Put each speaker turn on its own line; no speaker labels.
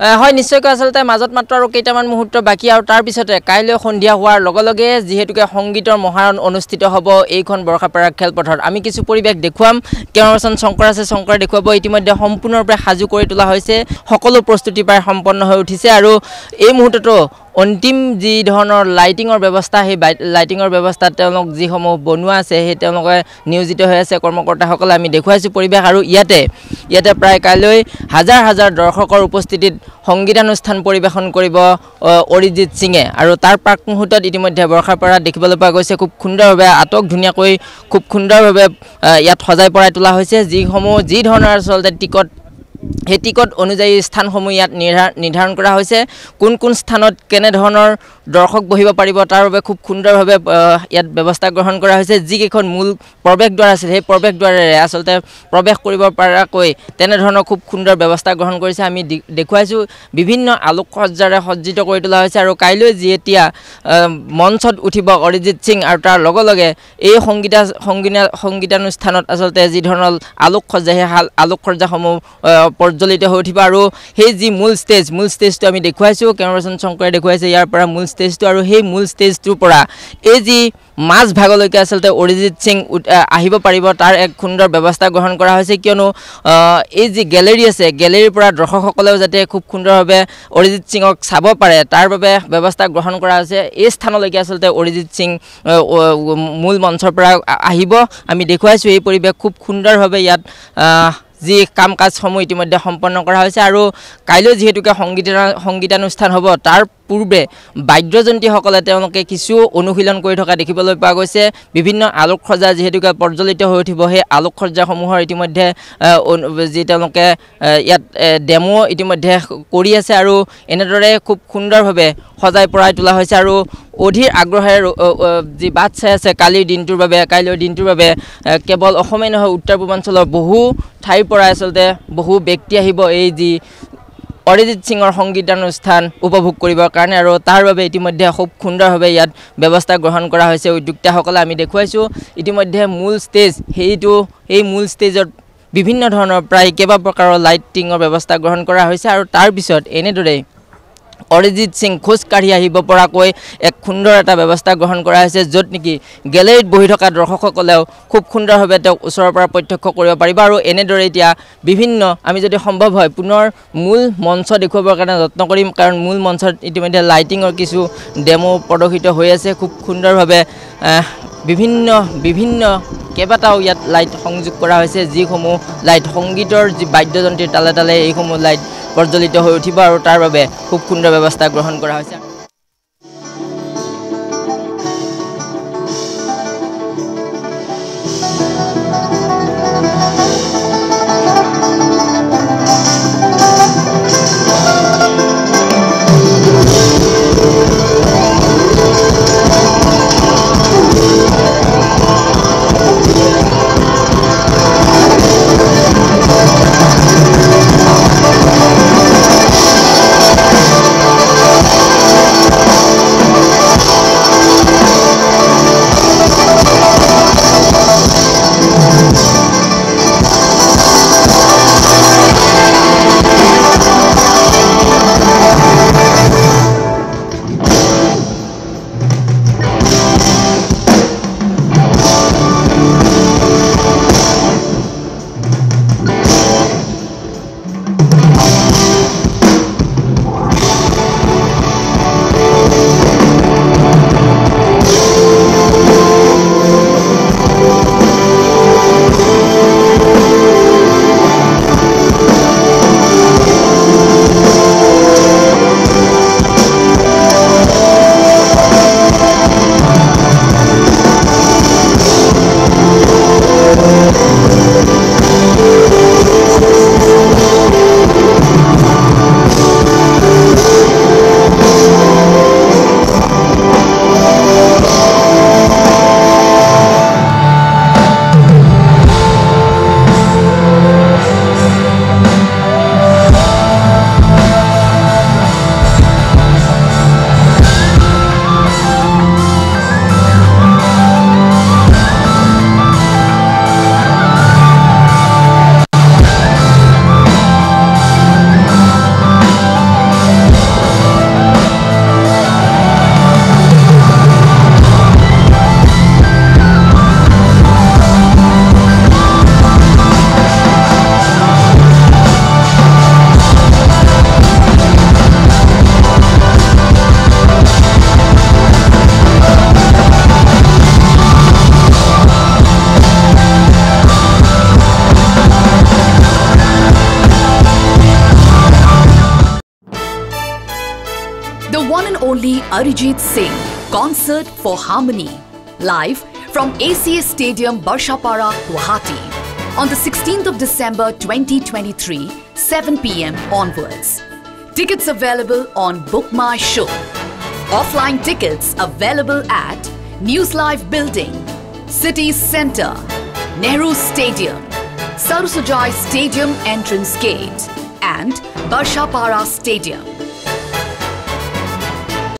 হয় নিশ্চয়কৈ আচলতে মাজত মাত্ৰ আৰু কেইটামান মুহূৰ্ত বাকী আৰু তাৰপিছতে কাইলৈ সন্ধিয়া হোৱাৰ লগে লগে যিহেতুকে সংগীতৰ মহাৰণ অনুষ্ঠিত হ'ব এইখন বৰ্ষাপাৰা খেলপথাৰত। আমি কিছু পৰিৱেশ দেখুৱাম। কেমেৰাচন শংকৰ আছে শংকৰে দেখুৱাব। ইতিমধ্যে সম্পূৰ্ণৰূপে সাজু কৰি তোলা হৈছে। সকলো প্ৰস্তুতি প্ৰায় সম্পন্ন হৈ উঠিছে আৰু এই মুহূৰ্ততো অন্তিম যি ধৰণৰ লাইটিঙৰ ব্যৱস্থা সেই লাইটিঙৰ ব্যৱস্থাত তেওঁলোক যিসমূহ বনোৱা আছে সেই তেওঁলোকে নিয়োজিত হৈ আছে কৰ্মকৰ্তাসকলে আমি দেখুৱাইছোঁ পৰিৱেশ আৰু ইয়াতে ইয়াতে প্ৰায় কাইলৈ হাজাৰ হাজাৰ দৰ্শকৰ উপস্থিতিত সংগীতানুষ্ঠান পৰিৱেশন কৰিব অ, অৰিজিত সিঙে। আৰু তাৰ প্ৰাক মুহূৰ্তত ইতিমধ্যে বৰ্ষাপাৰা দেখিবলৈ পোৱা গৈছে খুব সুন্দৰভাৱে আটক ধুনীয়াকৈ খুব সুন্দৰভাৱে ইয়াত সজাই পৰাই তোলা হৈছে যিসমূহ যি ধৰণৰ আচলতে টিকট সেই টিকট অনুযায়ী স্থানসমূহ ইয়াত নিৰ্ধাৰ নিৰ্ধাৰণ কৰা হৈছে। কোন কোন স্থানত কেনেধৰণৰ দৰ্শক বহিব পাৰিব তাৰ বাবে খুব সুন্দৰভাৱে ইয়াত ব্যৱস্থা গ্ৰহণ কৰা হৈছে। যিকেইখন মূল প্ৰৱেশদ্বাৰ আছিল সেই প্ৰৱেশদ্বাৰেৰে আচলতে প্ৰৱেশ কৰিব পৰাকৈ তেনেধৰণৰ খুব সুন্দৰ ব্যৱস্থা গ্ৰহণ কৰিছে। আমি দেখুৱাইছোঁ বিভিন্ন আলোকসজ্জাৰে সজ্জিত কৰি তোলা হৈছে আৰু কাইলৈ যেতিয়া আহ, মঞ্চত উঠিব অৰিজিত সিং আৰু তাৰ লগে লগে এই সংগীতা সংগীনা সংগীতানুষ্ঠানত আচলতে যি ধৰণৰ আলোকসজ্জা সেই আলোকসজ্জাসমূহ প্ৰজ্বলিত হৈ উঠিব আৰু সেই যি মূল ষ্টেজ মূল ষ্টেজটো আমি দেখুৱাইছোঁ কেমেৰাচন শংকৰে দেখুৱাইছে ইয়াৰ পৰা মূল ষ্টেজটো আৰু সেই মূল ষ্টেজটোৰ পৰা এই যি মাজ ভাগলৈকে আচলতে অৰিজিত সিং আহিব পাৰিব তাৰ এক সুন্দৰ ব্যৱস্থা গ্ৰহণ কৰা হৈছে কিয়নো এই যি গেলেৰী আছে গেলেৰীৰ পৰা দৰ্শকসকলেও যাতে খুব সুন্দৰভাৱে অৰিজিত সিঙক চাব পাৰে তাৰ বাবে ব্যৱস্থা গ্ৰহণ কৰা হৈছে এই স্থানলৈকে আচলতে অৰিজিত সিং মূল মঞ্চৰ পৰা আহিব। আমি দেখুৱাইছোঁ এই পৰিৱেশ খুব সুন্দৰভাৱে ইয়াত যি কাম কাজসমূহ ইতিমধ্যে সম্পন্ন কৰা হৈছে আৰু কাইলৈ যিহেতুকে সংগীতা সংগীতানুষ্ঠান হ'ব তাৰ পূৰ্বে বাদ্যযন্ত্ৰীসকলে তেওঁলোকে কিছু অনুশীলন কৰি থকা দেখিবলৈ পোৱা গৈছে। বিভিন্ন আলোকসজ্জা যিহেতুকে প্ৰজ্বলিত হৈ উঠিব সেই আলোকসজ্জাসমূহৰ ইতিমধ্যে যি তেওঁলোকে ইয়াত ডেমো ইতিমধ্যে কৰি আছে আৰু এনেদৰে খুব সুন্দৰভাৱে সজাই পৰাই তোলা হৈছে আৰু অধীৰ আগ্ৰহেৰে যি বাট চাই আছে কালিৰ দিনটোৰ বাবে কাইলৈৰ দিনটোৰ বাবে কেৱল অসমেই নহয় উত্তৰ পূৰ্বাঞ্চলৰ বহু ঠাইৰ পৰা আচলতে বহু ব্যক্তি আহিব এই যি অৰিজিত সিঙৰ সংগীতানুষ্ঠান উপভোগ কৰিবৰ কাৰণে আৰু তাৰ বাবে ইতিমধ্যে খুব সুন্দৰভাৱে ইয়াত ব্যৱস্থা গ্ৰহণ কৰা হৈছে। উদ্যোক্তাসকলে আমি দেখুৱাইছোঁ ইতিমধ্যে মূল ষ্টেজ সেইটো এই মূল ষ্টেজত বিভিন্ন ধৰণৰ প্ৰায় কেইবা প্ৰকাৰৰ লাইটিঙৰ ব্যৱস্থা গ্ৰহণ কৰা হৈছে আৰু তাৰপিছত এনেদৰেই অৰিজিত সিং খোজকাঢ়ি আহিব পৰাকৈ এক সুন্দৰ এটা ব্যৱস্থা গ্ৰহণ কৰা হৈছে য'ত নেকি গেলেৰীত বহি থকা দৰ্শকসকলেও খুব ওচৰৰ পৰা প্ৰত্যক্ষ কৰিব পাৰিব। আৰু এনেদৰে এতিয়া বিভিন্ন আমি যদি সম্ভৱ হয় পুনৰ মূল মঞ্চ দেখুৱাবৰ কাৰণে যত্ন কৰিম কাৰণ মূল মঞ্চত ইতিমধ্যে লাইটিঙৰ কিছু ডেমো প্ৰদৰ্শিত হৈ আছে। খুব সুন্দৰভাৱে আহ, বিভিন্ন বিভিন্ন কেইবাটাও ইয়াত লাইট সংযোগ কৰা হৈছে যিসমূহ লাইট সংগীতৰ যি বাদ্যযন্ত্ৰীৰ তালে তালে এইসমূহ লাইট প্ৰজ্বলিত হৈ উঠিব আৰু তাৰ বাবে খুব সুন্দৰ ব্যৱস্থা গ্ৰহণ কৰা হৈছে।
The one and only Arijit Singh Concert for Harmony, live from ACS Stadium, Barshapara, Guwahati, on the 16th of December 2023, 7 pm onwards. Tickets available on Book My Show. Offline tickets available at News Live Building, City Center, Nehru Stadium, Sarusajai Stadium Entrance Gate, and Barshapara Stadium.